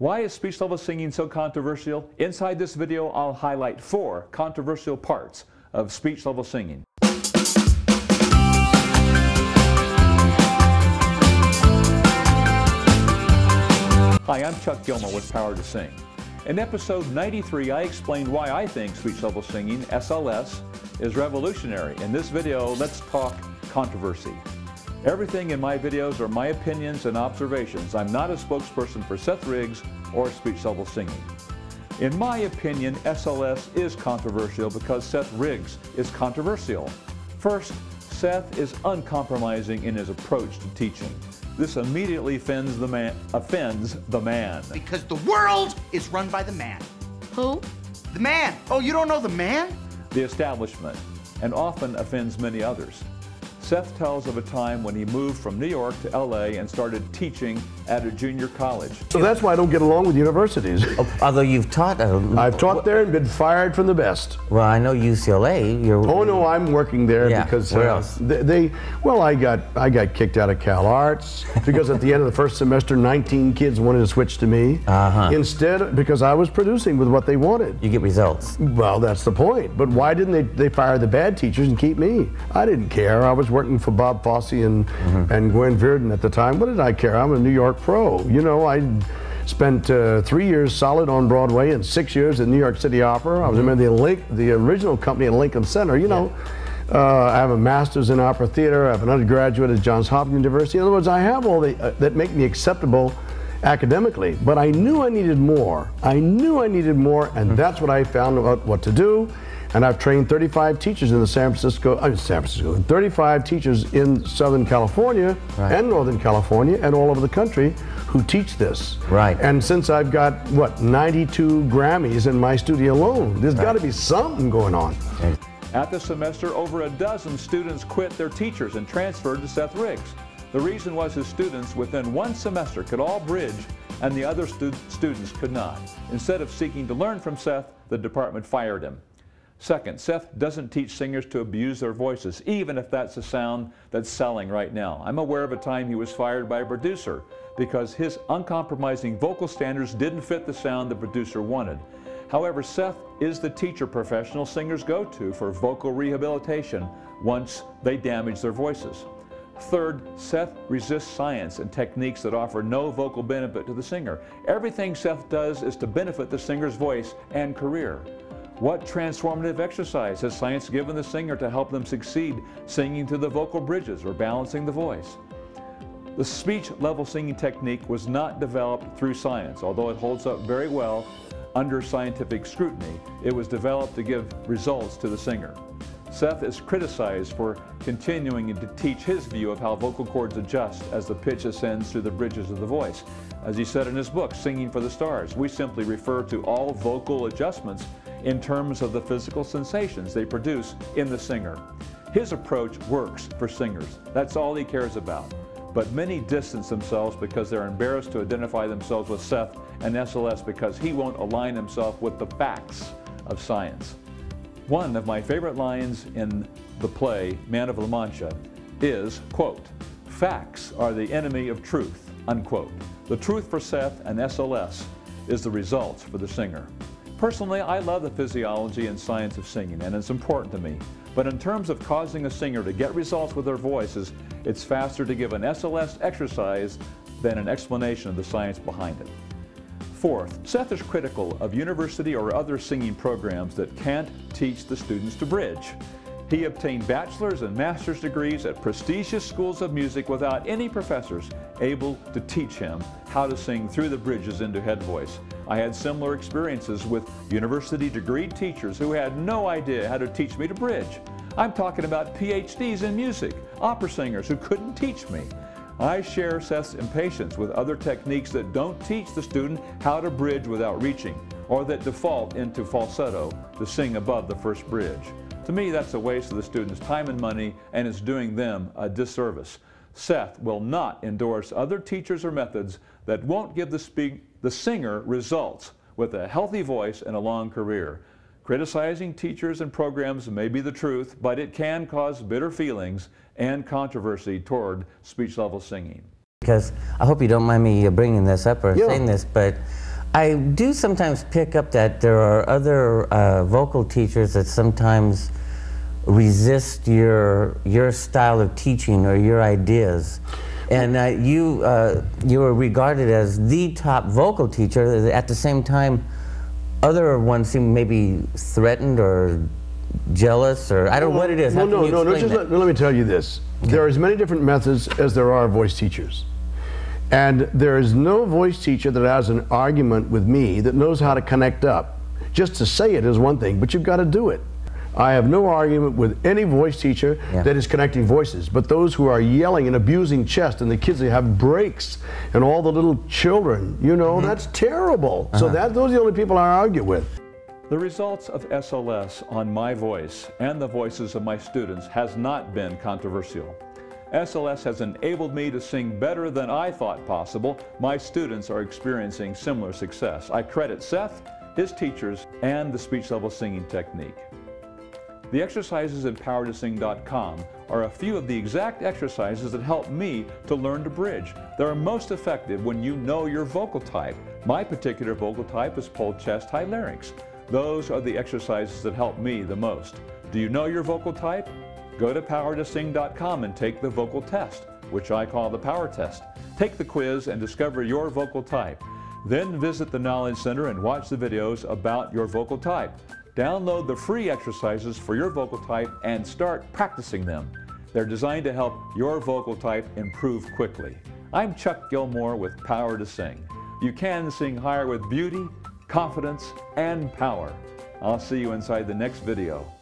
Why is speech level singing so controversial? Inside this video, I'll highlight four controversial parts of speech level singing. Hi, I'm Chuck Gilmore with Power to Sing. In episode 93, I explained why I think speech level singing, SLS, is revolutionary. In this video, let's talk controversy. Everything in my videos are my opinions and observations. I'm not a spokesperson for Seth Riggs or speech level singing. In my opinion, SLS is controversial because Seth Riggs is controversial. First, Seth is uncompromising in his approach to teaching. This immediately offends the man. Offends the man. Because the world is run by the man. Who? The man. Oh, you don't know the man? The establishment, and often offends many others. Seth tells of a time when he moved from New York to LA and started teaching at a junior college. So that's why I don't get along with universities. Although you've taught, uh, I've taught there and been fired from the best. well, I know UCLA. You're Oh no, I'm working there Yeah, because where uh, else? they, they. Well, I got I got kicked out of Cal Arts because at the end of the first semester, 19 kids wanted to switch to me. Uh-huh. Instead, because I was producing with what they wanted. you get results. Well, that's the point. But why didn't they, they fire the bad teachers and keep me? I didn't care. I was working for Bob Fosse and, Mm-hmm. and Gwen Verdon at the time. What did I care? I'm a New York pro. You know, I spent uh, three years solid on Broadway and six years at New York City Opera. I was a member of the, Link, the original company at Lincoln Center. You know, uh, I have a master's in opera theater. I have an undergraduate at Johns Hopkins University. In other words, I have all the, uh, that make me acceptable academically, but I knew I needed more. I knew I needed more, and that's what I found out what to do. And I've trained 35 teachers in the San Francisco, uh, San Francisco, 35 teachers in Southern California Right. and Northern California and all over the country who teach this. Right. And since I've got what 92 Grammys in my studio alone, there's got to be something going on. At the semester, over a dozen students quit their teachers and transferred to Seth Riggs. The reason was his students within one semester could all bridge and the other stu- students could not. Instead of seeking to learn from Seth, the department fired him. Second, Seth doesn't teach singers to abuse their voices, even if that's a sound that's selling right now. I'm aware of a time he was fired by a producer because his uncompromising vocal standards didn't fit the sound the producer wanted. However, Seth is the teacher professional singers go to for vocal rehabilitation once they damage their voices. Third, Seth resists science and techniques that offer no vocal benefit to the singer. Everything Seth does is to benefit the singer's voice and career. What transformative exercise has science given the singer to help them succeed singing through the vocal bridges or balancing the voice? The speech level singing technique was not developed through science, although it holds up very well under scientific scrutiny. It was developed to give results to the singer. Seth is criticized for continuing to teach his view of how vocal cords adjust as the pitch ascends through the bridges of the voice. As he said in his book, Singing for the Stars, we simply refer to all vocal adjustments in terms of the physical sensations they produce in the singer. His approach works for singers. That's all he cares about. But many distance themselves because they're embarrassed to identify themselves with Seth and SLS because he won't align himself with the facts of science. One of my favorite lines in the play Man of La Mancha is, quote, facts are the enemy of truth, unquote. The truth for Seth and SLS is the results for the singer. Personally, I love the physiology and science of singing, and it's important to me. But in terms of causing a singer to get results with their voices, it's faster to give an SLS exercise than an explanation of the science behind it. Fourth, Seth is critical of university or other singing programs that can't teach the students to bridge. He obtained bachelor's and master's degrees at prestigious schools of music without any professors able to teach him how to sing through the bridges into head voice. I had similar experiences with university degree teachers who had no idea how to teach me to bridge. I'm talking about PhDs in music, opera singers who couldn't teach me. I share Seth's impatience with other techniques that don't teach the student how to bridge without reaching, or that default into falsetto to sing above the first bridge. To me, that's a waste of the student's time and money and is doing them a disservice. Seth will not endorse other teachers or methods that won't give the, speak, the singer results with a healthy voice and a long career. Criticizing teachers and programs may be the truth, but it can cause bitter feelings and controversy toward speech level singing. Because I hope you don't mind me uh, bringing this up or Yeah. saying this, but I do sometimes pick up that there are other uh, vocal teachers that sometimes resist your your style of teaching or your ideas. And uh, you uh, you were regarded as the top vocal teacher. At the same time, other ones seem maybe threatened or jealous, or I don't know what it is. Well, no, no, no. Just let, let me tell you this: there are as many different methods as there are voice teachers, and there is no voice teacher that has an argument with me that knows how to connect up. Just to say it is one thing, but you've got to do it. I have no argument with any voice teacher Yeah. that is connecting voices, but those who are yelling and abusing chest and the kids that have breaks and all the little children, you know, Mm-hmm. that's terrible. So Uh-huh. that those are the only people I argue with. The results of SLS on my voice and the voices of my students has not been controversial. SLS has enabled me to sing better than I thought possible. My students are experiencing similar success. I credit Seth, his teachers, and the speech level singing technique. The exercises at powertosing.com are a few of the exact exercises that help me to learn to bridge. They're most effective when you know your vocal type. My particular vocal type is pull chest high larynx. Those are the exercises that help me the most. Do you know your vocal type? Go to powertosing.com and take the vocal test, which I call the power test. Take the quiz and discover your vocal type. Then visit the Knowledge Center and watch the videos about your vocal type. Download the free exercises for your vocal type and start practicing them. They're designed to help your vocal type improve quickly. I'm Chuck Gilmore with Power to Sing. You can sing higher with beauty, confidence, and power. I'll see you inside the next video.